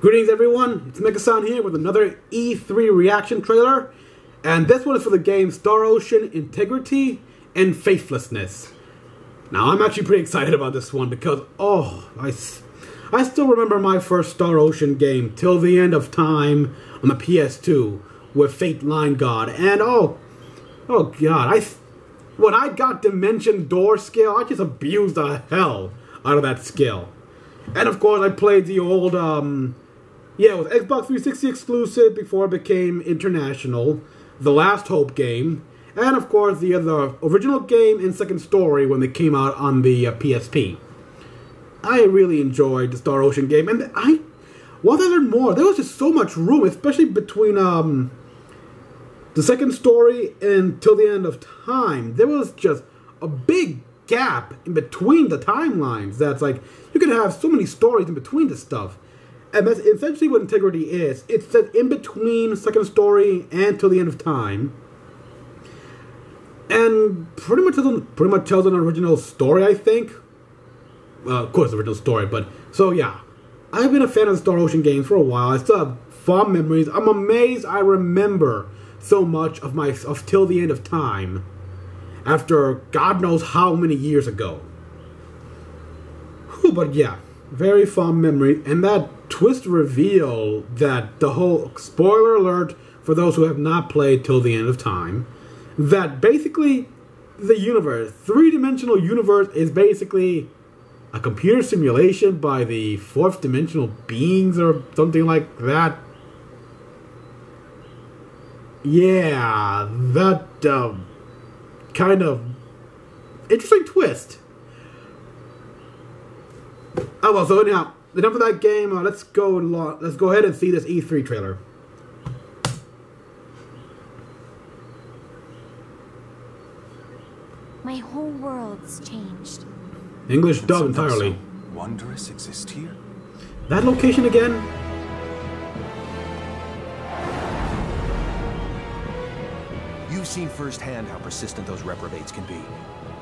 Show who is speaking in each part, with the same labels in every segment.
Speaker 1: Greetings, everyone. It's Mecha-san here with another E3 reaction trailer, and this one is for the game Star Ocean Integrity and Faithlessness. Now, I'm actually pretty excited about this one because, oh, I, I still remember my first Star Ocean game, Till the End of Time, on the PS2, with Fayt Leingod, and oh, oh god, I, when I got Dimension Door skill, I just abused the hell out of that skill. And of course, I played the old, um, yeah, it was Xbox 360 exclusive before it became international. The Last Hope game. And of course, the other original game and second story when they came out on the uh, PSP. I really enjoyed the Star Ocean game, and I, while I learned more, there was just so much room, especially between um, the second story and till the end of time. There was just a big gap in between the timelines. That's like you can have so many stories in between the stuff. And that's essentially what integrity is. It's that in between second story and till the end of time. And pretty much tells, pretty much tells an original story, I think. Well, of course, original story, but so yeah. I've been a fan of the Star Ocean games for a while. I still have fond memories. I'm amazed I remember so much of my of till the end of time after God knows how many years ago. Whew, but yeah, very fond memory. And that twist reveal that the whole spoiler alert for those who have not played till the end of time that basically the universe, three dimensional universe, is basically a computer simulation by the fourth dimensional beings or something like that. Yeah, that um, kind of interesting twist. Oh well, so anyhow, enough of that game. Uh, let's go. Let's go ahead and see this E3 trailer.
Speaker 2: My whole world's changed.
Speaker 1: English dub entirely.
Speaker 3: Wondrous exist here.
Speaker 1: That location again.
Speaker 3: You've seen firsthand how persistent those reprobates can be.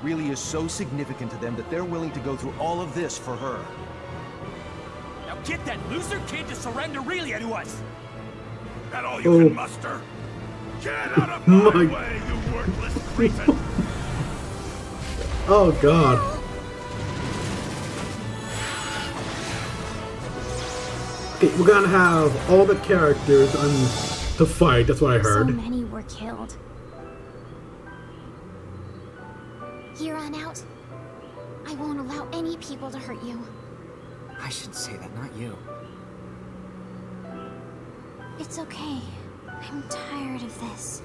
Speaker 3: Really is so significant to them that they're willing to go through all of this for her.
Speaker 4: Now get that loser kid to surrender Relia to us! That all you
Speaker 1: oh.
Speaker 4: can muster? Get out of my, my. way, you worthless cretin!
Speaker 1: Oh god. Okay, we're gonna have all the characters on to fight, that's what I heard.
Speaker 2: So many were killed. Here on out, I won't allow any people to hurt you.
Speaker 5: I should say that, not you.
Speaker 2: It's okay. I'm tired of this.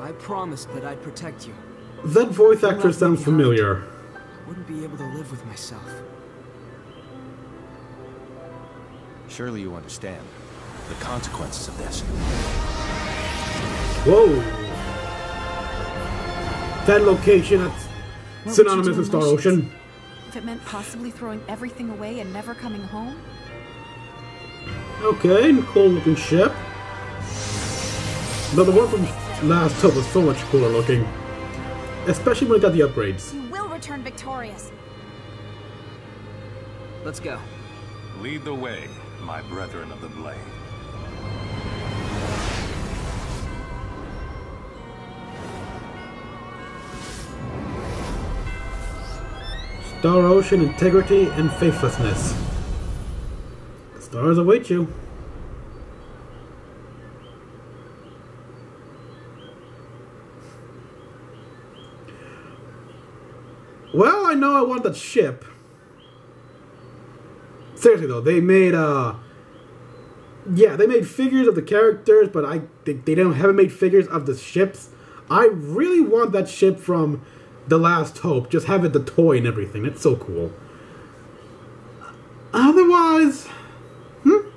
Speaker 5: I promised that I'd protect you.
Speaker 1: That voice actor sounds familiar.
Speaker 5: I wouldn't be able to live with myself.
Speaker 3: Surely you understand the consequences of this.
Speaker 1: Whoa! That location, that's synonymous with Star Ocean.
Speaker 6: If it meant possibly throwing everything away and never coming home?
Speaker 1: Okay, cool looking ship. But the one from Last Hope was so much cooler looking. Especially when it got the upgrades.
Speaker 2: You will return victorious.
Speaker 5: Let's go.
Speaker 4: Lead the way, my brethren of the blade.
Speaker 1: Star Ocean, integrity, and faithlessness. The stars await you. Well, I know I want that ship. Seriously though, they made uh yeah, they made figures of the characters, but I they, they don't haven't made figures of the ships. I really want that ship from The Last Hope. Just have it the toy and everything. It's so cool. Otherwise, hmm.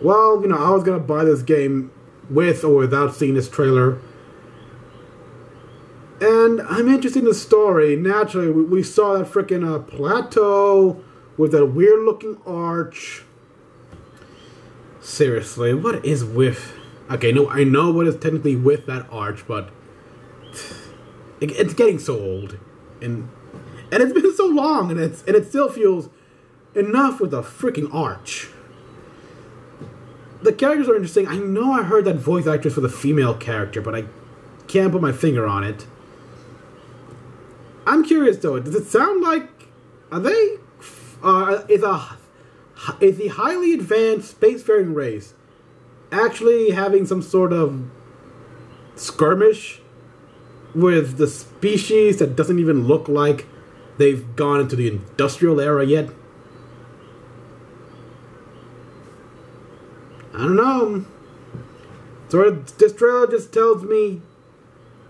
Speaker 1: Well, you know, I was gonna buy this game with or without seeing this trailer. And I'm interested in the story. Naturally, we, we saw that freaking uh, plateau with that weird looking arch. Seriously, what is with. Okay, no, I know what is technically with that arch, but. It, it's getting so old. And. And it's been so long, and it's and it still feels enough with a freaking arch. the characters are interesting. I know I heard that voice actress for the female character, but I can't put my finger on it. I'm curious though. Does it sound like are they uh, is a is the highly advanced spacefaring race actually having some sort of skirmish with the species that doesn't even look like they've gone into the industrial era yet? I don't know. So this trailer just tells me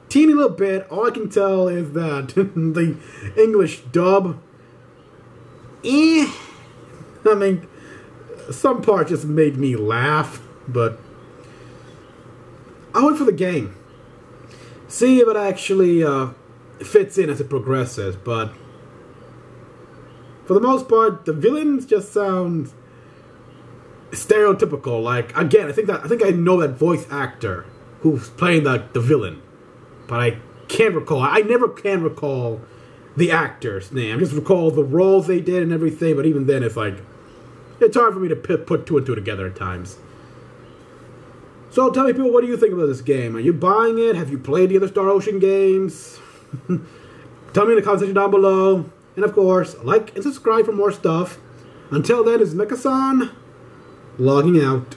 Speaker 1: teeny little bit. All I can tell is that the English dub, eh. I mean, some part just made me laugh, but I went for the game. See if it actually uh, fits in as it progresses, but for the most part, the villains just sound stereotypical. Like again, I think that I think I know that voice actor who's playing the the villain, but I can't recall. I never can recall the actor's name. I just recall the roles they did and everything. But even then, it's like it's hard for me to put, put two and two together at times. So tell me, people, what do you think about this game? Are you buying it? Have you played the other Star Ocean games? tell me in the comment section down below. And of course, like and subscribe for more stuff. Until then, it's Mecha-san logging out.